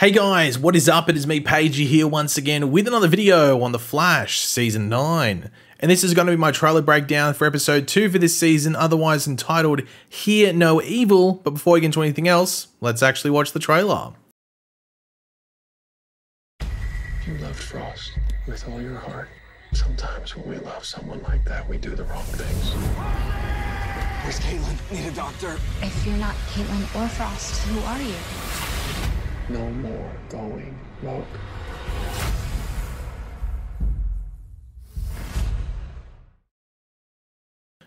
Hey guys, what is up? It is me, Pagey, here once again with another video on The Flash Season 9. And this is going to be my trailer breakdown for episode 2 for this season, otherwise entitled Hear No Evil. But before we get into anything else, let's actually watch the trailer. You loved Frost with all your heart. Sometimes when we love someone like that, we do the wrong things. Where's Caitlin? Need a doctor. If you're not Caitlin or Frost, who are you? No more going rogue.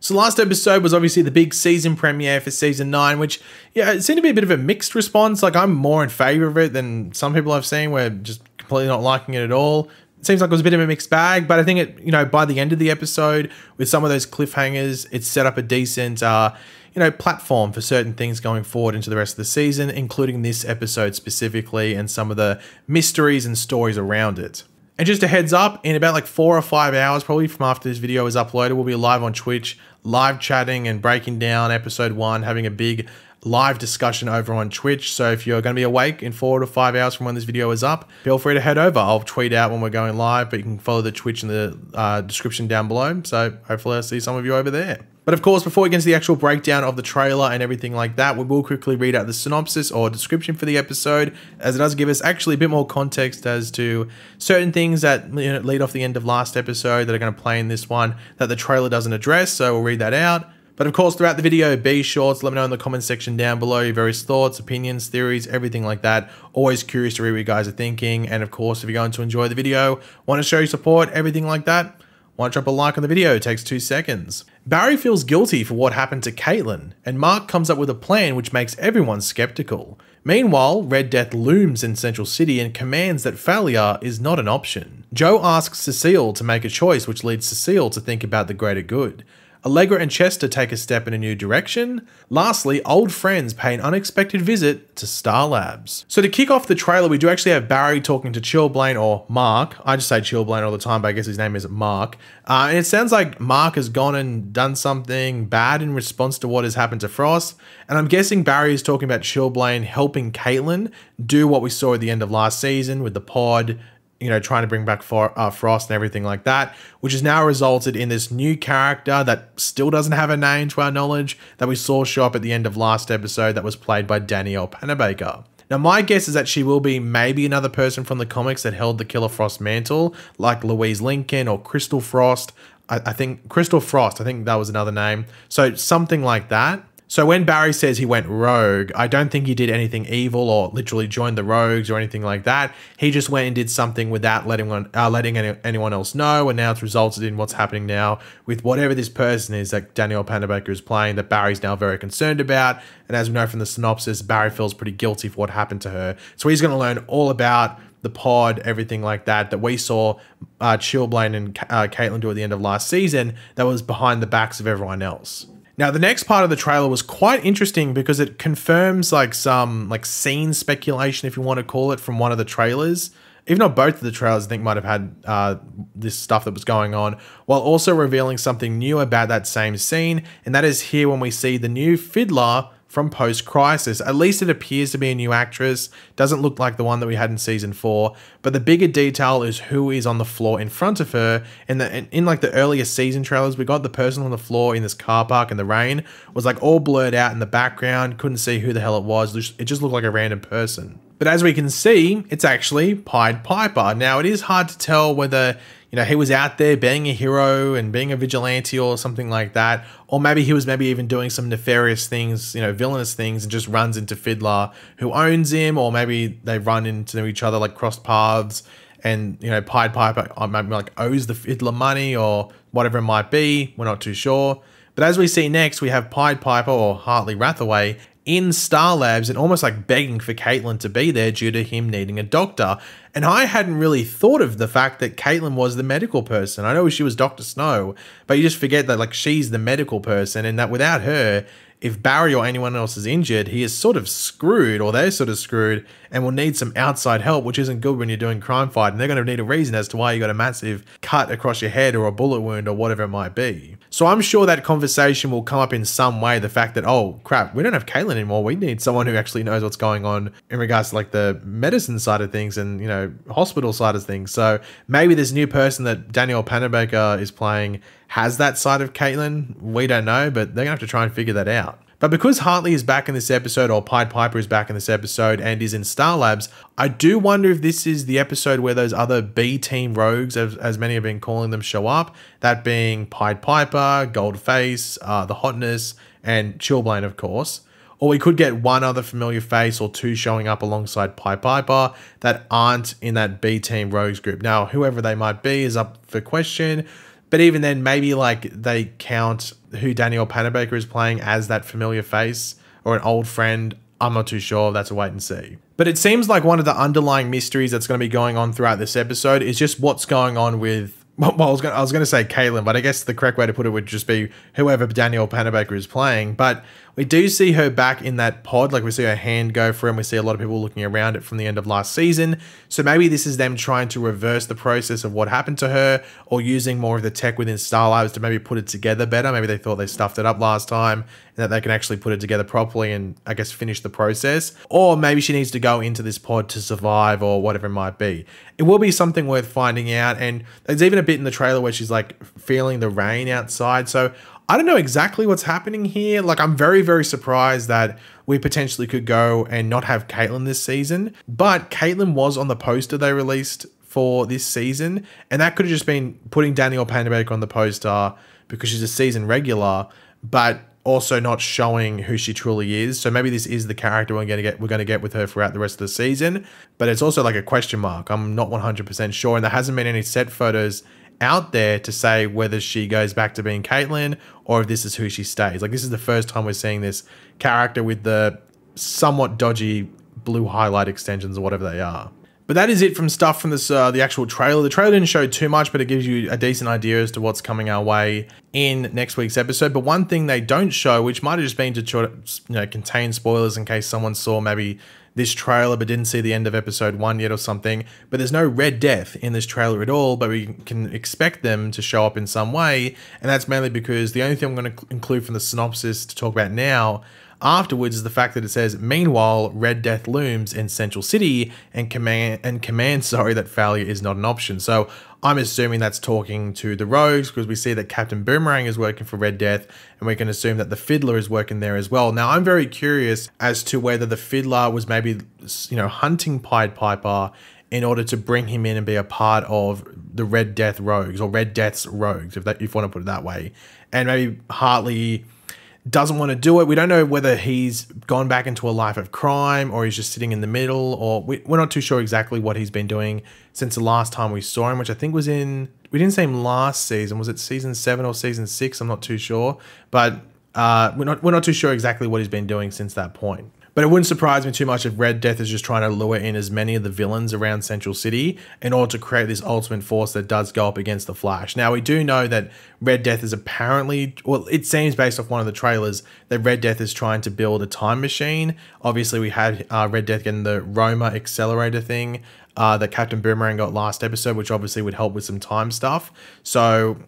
So last episode was obviously the big season premiere for season 9, which, yeah, it seemed to be a bit of a mixed response. Like, I'm more in favor of it than some people I've seen where just completely not liking it at all. It seems like it was a bit of a mixed bag, but I think it, you know, by the end of the episode, with some of those cliffhangers, it set up a decent, uh, you know, platform for certain things going forward into the rest of the season, including this episode specifically and some of the mysteries and stories around it. And just a heads up, in about like four or five hours, probably from after this video is uploaded, we'll be live on Twitch, live chatting and breaking down episode one, having a big live discussion over on Twitch. So if you're going to be awake in four to five hours from when this video is up, feel free to head over. I'll tweet out when we're going live, but you can follow the Twitch in the uh, description down below. So hopefully I'll see some of you over there. But of course, before we get into the actual breakdown of the trailer and everything like that, we will quickly read out the synopsis or description for the episode, as it does give us actually a bit more context as to certain things that you know, lead off the end of last episode that are going to play in this one that the trailer doesn't address. So we'll read that out. But of course, throughout the video, be sure to let me know in the comment section down below your various thoughts, opinions, theories, everything like that. Always curious to read what you guys are thinking. And of course, if you're going to enjoy the video, want to show your support, everything like that, to drop a like on the video, it takes two seconds. Barry feels guilty for what happened to Caitlin, and Mark comes up with a plan which makes everyone skeptical. Meanwhile, Red Death looms in Central City and commands that failure is not an option. Joe asks Cecile to make a choice which leads Cecile to think about the greater good. Allegra and Chester take a step in a new direction. Lastly, old friends pay an unexpected visit to Star Labs. So to kick off the trailer, we do actually have Barry talking to Chillblaine or Mark. I just say Chillblaine all the time, but I guess his name is Mark. Uh, and it sounds like Mark has gone and done something bad in response to what has happened to Frost. And I'm guessing Barry is talking about Chillblaine helping Caitlin do what we saw at the end of last season with the pod, you know, trying to bring back For- uh, Frost and everything like that, which has now resulted in this new character that still doesn't have a name to our knowledge that we saw show up at the end of last episode that was played by Danielle Panabaker. Now, my guess is that she will be maybe another person from the comics that held the Killer Frost mantle, like Louise Lincoln or Crystal Frost. I, I think Crystal Frost, I think that was another name. So, something like that. So when Barry says he went rogue, I don't think he did anything evil or literally joined the rogues or anything like that. He just went and did something without letting one, uh, letting any, anyone else know, and now it's resulted in what's happening now with whatever this person is that Danielle Panabaker is playing that Barry's now very concerned about. And as we know from the synopsis, Barry feels pretty guilty for what happened to her. So he's going to learn all about the pod, everything like that, that we saw uh, Chillblaine and uh, Caitlin do at the end of last season that was behind the backs of everyone else. Now, the next part of the trailer was quite interesting because it confirms like some like scene speculation, if you want to call it, from one of the trailers. Even though both of the trailers, I think, might have had uh, this stuff that was going on, while also revealing something new about that same scene. And that is here when we see the new fiddler from post crisis. At least it appears to be a new actress. Doesn't look like the one that we had in season four. But the bigger detail is who is on the floor in front of her. And in, in, like the earlier season trailers, we got the person on the floor in this car park in the rain was like all blurred out in the background. Couldn't see who the hell it was. It just looked like a random person. But as we can see, it's actually Pied Piper. Now it is hard to tell whether you know, he was out there being a hero and being a vigilante or something like that. Or maybe he was maybe even doing some nefarious things, you know, villainous things and just runs into Fiddler who owns him, or maybe they run into each other like crossed paths and, you know, Pied Piper maybe like owes the Fiddler money or whatever it might be. We're not too sure. But as we see next, we have Pied Piper or Hartley Rathaway in Star Labs and almost like begging for Caitlin to be there due to him needing a doctor. And I hadn't really thought of the fact that Caitlin was the medical person. I know she was Dr. Snow, but you just forget that like she's the medical person and that without her, if Barry or anyone else is injured, he is sort of screwed, or they're sort of screwed, and will need some outside help, which isn't good when you're doing crime fight. And they're going to need a reason as to why you got a massive cut across your head or a bullet wound or whatever it might be. So I'm sure that conversation will come up in some way. The fact that, oh crap, we don't have Caitlin anymore. We need someone who actually knows what's going on in regards to like the medicine side of things and, you know, hospital side of things. So maybe this new person that Danielle Panabaker is playing has that side of Caitlin. We don't know, but they're going to have to try and figure that out. But because Hartley is back in this episode, or Pied Piper is back in this episode and is in Star Labs, I do wonder if this is the episode where those other B team rogues, as, as many have been calling them, show up. That being Pied Piper, Goldface, uh, The Hotness, and Chillblaine, of course. Or we could get one other familiar face or two showing up alongside Pied Piper that aren't in that B team rogues group. Now, whoever they might be is up for question. But even then, maybe like they count who Danielle Panabaker is playing as that familiar face or an old friend. I'm not too sure. That's a wait and see. But it seems like one of the underlying mysteries that's going to be going on throughout this episode is just what's going on with. Well, I was going, I was going to say Caitlin, but I guess the correct way to put it would just be whoever Danielle Panabaker is playing. But we do see her back in that pod, like we see her hand go for and we see a lot of people looking around it from the end of last season. So maybe this is them trying to reverse the process of what happened to her, or using more of the tech within Star Labs to maybe put it together better. Maybe they thought they stuffed it up last time and that they can actually put it together properly and I guess finish the process. Or maybe she needs to go into this pod to survive or whatever it might be. It will be something worth finding out. And there's even a bit in the trailer where she's like feeling the rain outside. So I don't know exactly what's happening here. Like, I'm very, very surprised that we potentially could go and not have Caitlin this season. But Caitlin was on the poster they released for this season, and that could have just been putting Danielle Panabaker on the poster because she's a season regular, but also not showing who she truly is. So maybe this is the character we're going to get we're going to get with her throughout the rest of the season, but it's also like a question mark. I'm not 100% sure and there hasn't been any set photos out there to say whether she goes back to being Caitlin or if this is who she stays. Like this is the first time we're seeing this character with the somewhat dodgy blue highlight extensions or whatever they are. But that is it from stuff from this uh, the actual trailer. The trailer didn't show too much, but it gives you a decent idea as to what's coming our way in next week's episode. But one thing they don't show, which might have just been to you know contain spoilers in case someone saw maybe this trailer but didn't see the end of episode one yet or something. But there's no Red Death in this trailer at all, but we can expect them to show up in some way. And that's mainly because the only thing I'm going to include from the synopsis to talk about now afterwards is the fact that it says, meanwhile, Red Death looms in Central City and command and command sorry that failure is not an option. So I'm assuming that's talking to the rogues because we see that Captain Boomerang is working for Red Death and we can assume that the Fiddler is working there as well. Now I'm very curious as to whether the Fiddler was maybe you know hunting Pied Piper in order to bring him in and be a part of the Red Death rogues or Red Death's rogues, if that if you want to put it that way. And maybe Hartley doesn't want to do it. We don't know whether he's gone back into a life of crime or he's just sitting in the middle, or we, are not too sure exactly what he's been doing since the last time we saw him, which I think was in. We didn't see him last season. Was it season seven or season six? I'm not too sure, but uh, we're not we're not too sure exactly what he's been doing since that point. But it wouldn't surprise me too much if Red Death is just trying to lure in as many of the villains around Central City in order to create this ultimate force that does go up against the Flash. Now, we do know that Red Death is apparently, well, it seems based off one of the trailers that Red Death is trying to build a time machine. Obviously, we had uh, Red Death getting the Roma accelerator thing uh, that Captain Boomerang got last episode, which obviously would help with some time stuff. So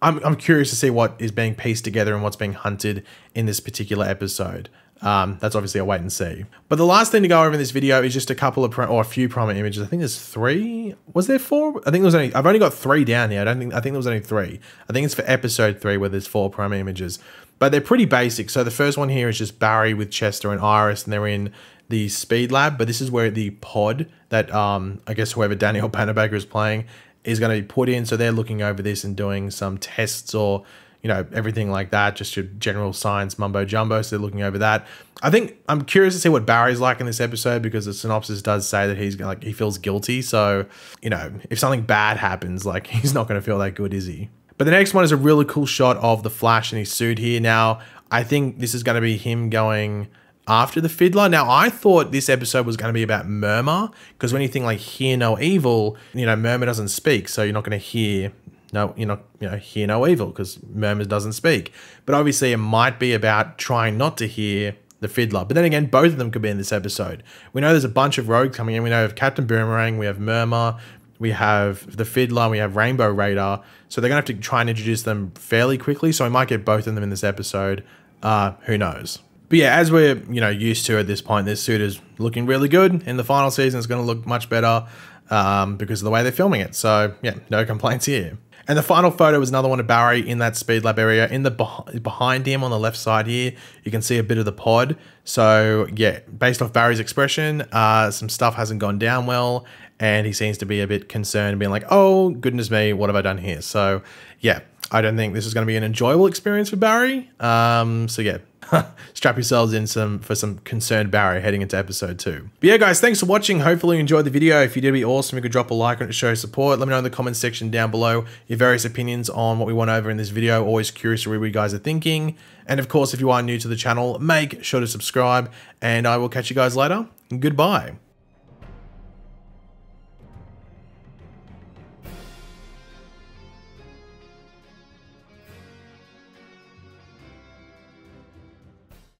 I'm, I'm curious to see what is being pieced together and what's being hunted in this particular episode. Um, that's obviously a wait and see. But the last thing to go over in this video is just a couple of or a few promo images. I think there's three. Was there four? I think there was only. I've only got three down here. I don't think. I think there was only three. I think it's for episode three where there's four promo images, but they're pretty basic. So the first one here is just Barry with Chester and Iris, and they're in the speed lab. But this is where the pod that um I guess whoever Danielle Panabaker is playing is going to be put in. So they're looking over this and doing some tests or you know, everything like that, just your general science mumbo jumbo. So they're looking over that. I think I'm curious to see what Barry's like in this episode because the synopsis does say that he's like he feels guilty. So, you know, if something bad happens, like he's not going to feel that good, is he? But the next one is a really cool shot of the Flash in his suit here. Now, I think this is going to be him going after the fiddler. Now, I thought this episode was going to be about Murmur because when you think like hear no evil, you know, Murmur doesn't speak, so you're not going to hear no, you know, you know, hear no evil because Murmurs doesn't speak. But obviously, it might be about trying not to hear the fiddler. But then again, both of them could be in this episode. We know there's a bunch of rogues coming in. We know have Captain Boomerang, we have Murmur, we have the fiddler, we have Rainbow Raider. So they're gonna have to try and introduce them fairly quickly. So we might get both of them in this episode. Uh, who knows? But yeah, as we're you know used to at this point, this suit is looking really good. In the final season, it's going to look much better um, because of the way they're filming it. So yeah, no complaints here. And the final photo is another one of Barry in that speed lab area. In the beh- behind him on the left side here, you can see a bit of the pod. So yeah, based off Barry's expression, uh, some stuff hasn't gone down well, and he seems to be a bit concerned, being like, "Oh goodness me, what have I done here?" So yeah, I don't think this is going to be an enjoyable experience for Barry. Um, so yeah, strap yourselves in some for some concerned Barry heading into episode two. But yeah, guys, thanks for watching. Hopefully you enjoyed the video. If you did, be awesome. You could drop a like and show support. Let me know in the comments section down below your various opinions on what we went over in this video. Always curious to read what you guys are thinking. And of course, if you are new to the channel, make sure to subscribe. And I will catch you guys later. Goodbye.